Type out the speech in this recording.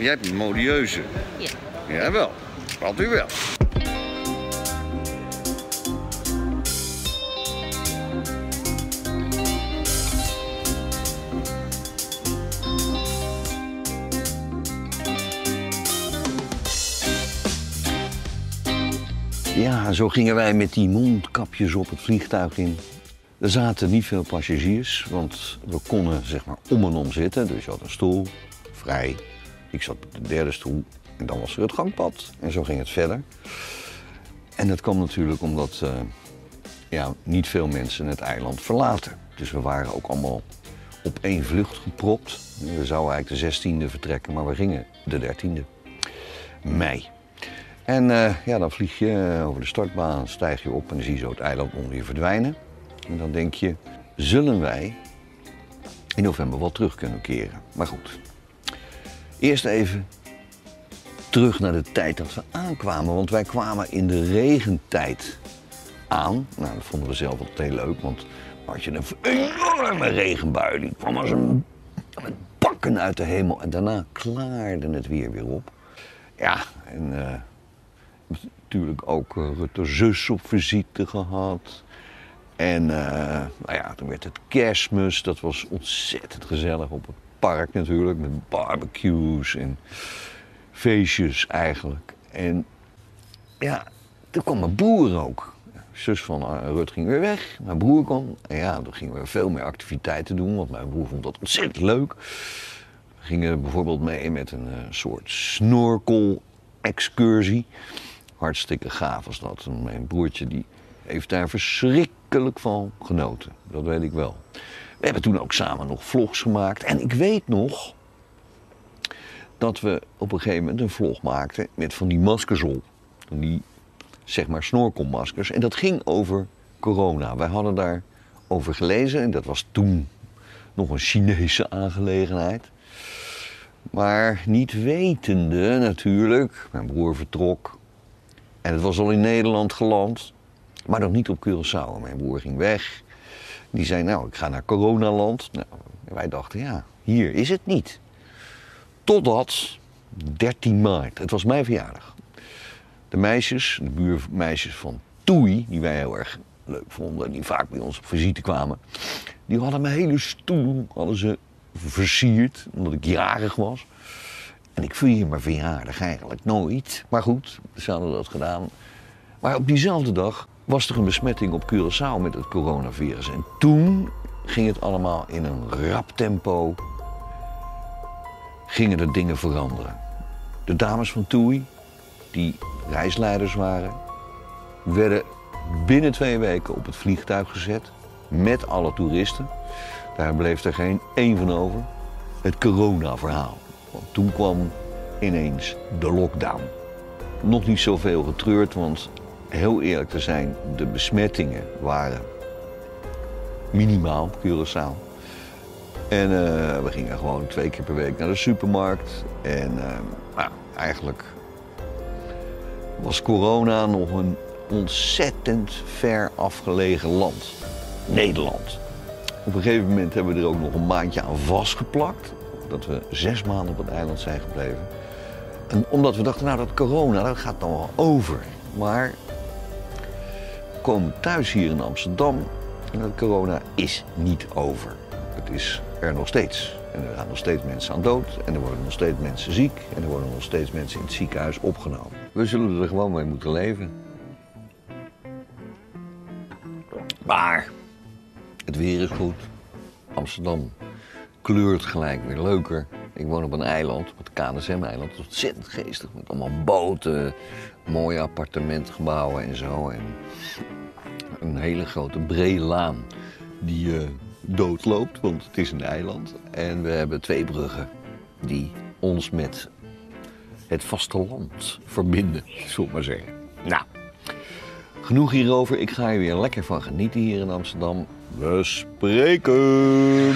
Jij hebt een modieuze. Ja. Jawel, valt u wel. Ja, zo gingen wij met die mondkapjes op het vliegtuig in. Er zaten niet veel passagiers, want we konden zeg maar om en om zitten. Dus je had een stoel, vrij. Ik zat op de derde stoel en dan was er het gangpad. En zo ging het verder. En dat kwam natuurlijk omdat eh, ja, niet veel mensen het eiland verlaten. Dus we waren ook allemaal op één vlucht gepropt. We zouden eigenlijk de 16e vertrekken, maar we gingen de 13e mei. En eh, ja, dan vlieg je eh, over de startbaan, stijg je op en dan zie je zo het eiland onder je verdwijnen. En dan denk je, zullen wij in november wel terug kunnen keren? Maar goed, eerst even terug naar de tijd dat we aankwamen. Want wij kwamen in de regentijd aan. Nou, dat vonden we zelf altijd heel leuk, want had je een enorme regenbui. Die kwam als een met bakken uit de hemel. En daarna klaarde het weer weer op. Ja, en eh, natuurlijk ook uh, Rutte's zus op visite gehad. En eh, nou ja, toen werd het kerstmis. Dat was ontzettend gezellig op het park natuurlijk. Met barbecues en feestjes eigenlijk. En ja, toen kwam mijn broer ook. Zus van uh, Rut ging weer weg. Mijn broer kwam. En ja, toen gingen we veel meer activiteiten doen. Want mijn broer vond dat ontzettend leuk. We gingen bijvoorbeeld mee met een uh, soort snorkel-excursie. Hartstikke gaaf was dat. Mijn broertje die heeft daar verschrikkelijk van genoten. Dat weet ik wel. We hebben toen ook samen nog vlogs gemaakt. En ik weet nog dat we op een gegeven moment een vlog maakten met van die maskers op. Die, zeg maar, snorkelmaskers. En dat ging over corona. Wij hadden daar over gelezen en dat was toen nog een Chinese aangelegenheid. Maar niet wetende natuurlijk, mijn broer vertrok. En het was al in Nederland geland, maar nog niet op Curaçao. Mijn broer ging weg. Die zei, nou, ik ga naar coronaland. Nou, wij dachten, ja, hier is het niet. Totdat 13 maart, het was mijn verjaardag. De meisjes, de buurmeisjes van Toei, die wij heel erg leuk vonden en die vaak bij ons op visite kwamen, die hadden mijn hele stoel hadden ze versierd, omdat ik jarig was. En ik vier mijn verjaardag eigenlijk nooit. Maar goed, ze hadden dat gedaan. Maar op diezelfde dag was er een besmetting op Curaçao met het coronavirus. En toen ging het allemaal in een rap tempo. Gingen er dingen veranderen. De dames van Toei, die reisleiders waren, werden binnen twee weken op het vliegtuig gezet. Met alle toeristen. Daar bleef er geen één van over. Het corona-verhaal. Want toen kwam ineens de lockdown. Nog niet zoveel getreurd, want heel eerlijk te zijn, de besmettingen waren minimaal op Curaçao. En uh, we gingen gewoon twee keer per week naar de supermarkt. En uh, nou, eigenlijk was corona nog een ontzettend ver afgelegen land. Nederland. Op een gegeven moment hebben we er ook nog een maandje aan vastgeplakt. Dat we zes maanden op het eiland zijn gebleven. En omdat we dachten, nou dat corona, dat gaat dan wel over. Maar komen thuis hier in Amsterdam en dat corona is niet over. Het is er nog steeds. En er gaan nog steeds mensen aan dood. En er worden nog steeds mensen ziek. En er worden nog steeds mensen in het ziekenhuis opgenomen. We zullen er gewoon mee moeten leven. Maar het weer is goed. Amsterdam kleurt gelijk weer leuker. Ik woon op een eiland, op het KNSM-eiland. Ontzettend geestig, met allemaal boten, mooie appartementgebouwen en zo. En een hele grote brede laan die uh, doodloopt, want het is een eiland. En we hebben twee bruggen die ons met het vasteland verbinden, zullen we maar zeggen. Nou, genoeg hierover. Ik ga er weer lekker van genieten hier in Amsterdam. We spreken!